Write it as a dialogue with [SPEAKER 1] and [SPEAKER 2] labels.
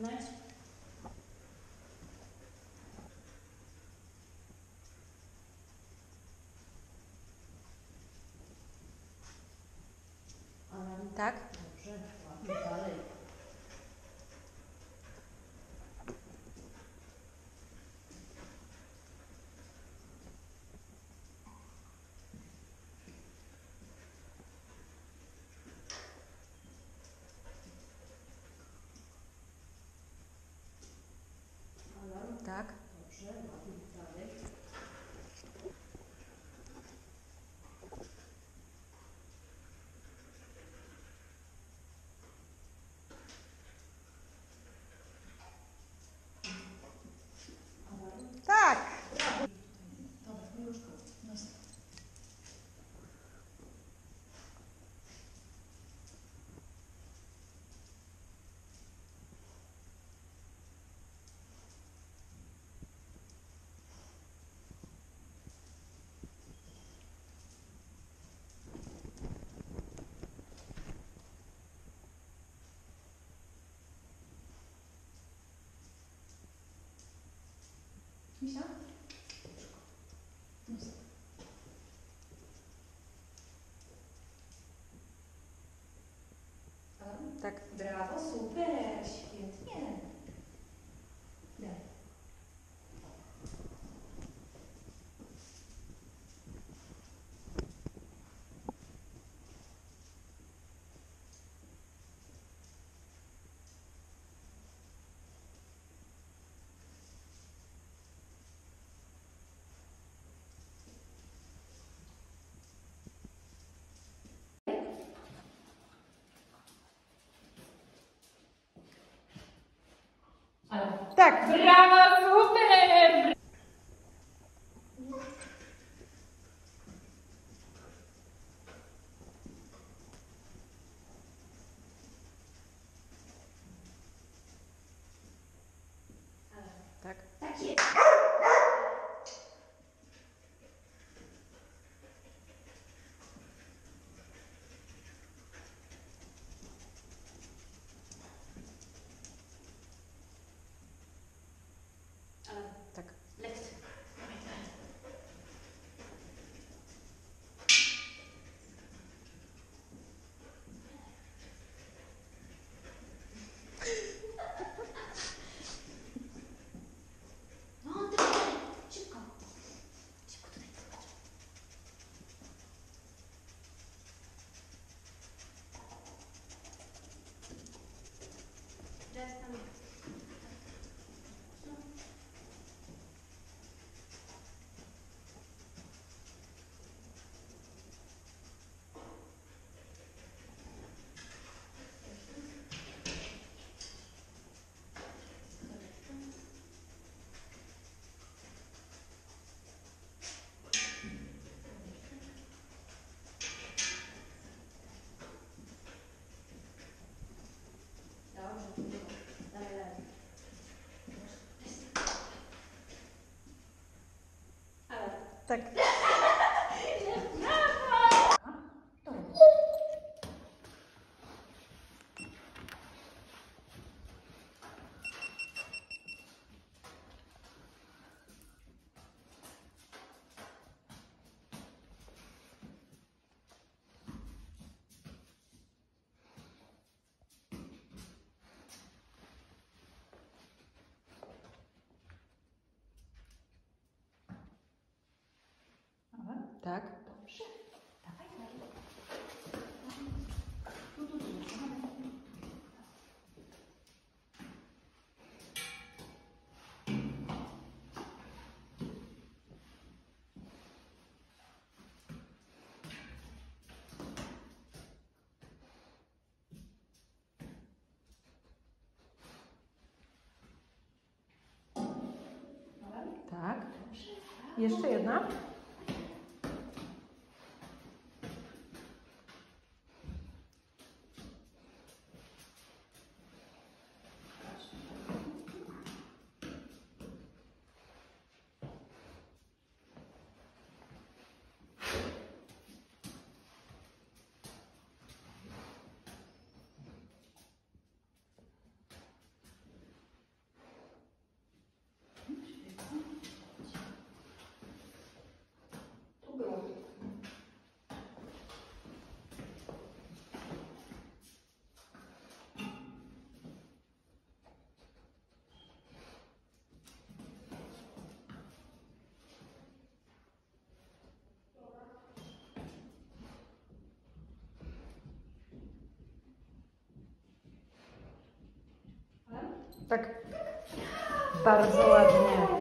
[SPEAKER 1] znać.
[SPEAKER 2] Tak?
[SPEAKER 1] Dobrze.
[SPEAKER 2] Tak.
[SPEAKER 1] Bravo, super.
[SPEAKER 2] Tak.
[SPEAKER 3] Tac.
[SPEAKER 2] tak?
[SPEAKER 1] Dobrze. Dawaj, dawaj.
[SPEAKER 2] Tak. Jeszcze jedna. так пару заладня.